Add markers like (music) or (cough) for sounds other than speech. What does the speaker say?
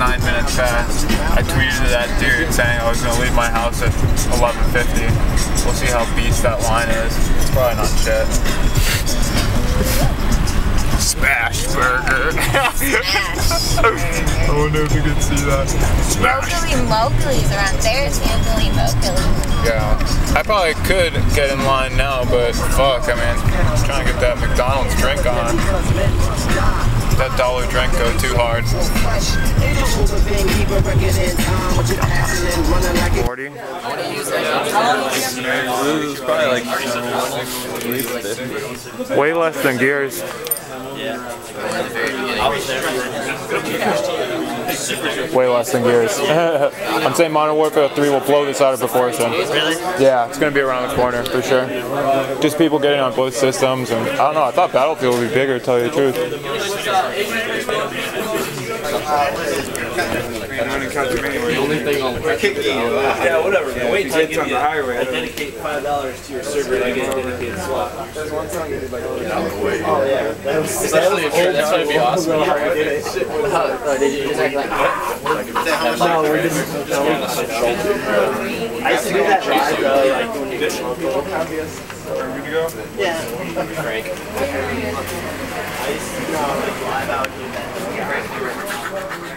fast. I tweeted to that dude saying I was gonna leave my house at 11:50. We'll see how beast that line is. It's probably not shit. Smash burger. Smash. (laughs) I wonder if you can see that. Mowgli Mowgli's around. There's Mowgli Mowgli. Yeah. I probably could get in line now, but fuck, I mean, I'm trying to get that McDonald's drink on. That dollar drink go too hard. 40? This is probably like at least 50. Way less than Gears. Way less than Gears. (laughs) I'm saying Modern Warfare 3 will blow this out of proportion. Yeah, it's going to be around the corner for sure. Just people getting on both systems, and I don't know. I thought Battlefield would be bigger, to tell you the truth. The only thing on the Yeah, whatever. Man. Wait until I on you, the highway, I I dedicate five dollars to your server I get a dedicated slot. Especially if you're, that's gonna be awesome. No, we're just. I used to do that live though, like when you get people have this. Yeah. Frank. I used to no, like live out do that.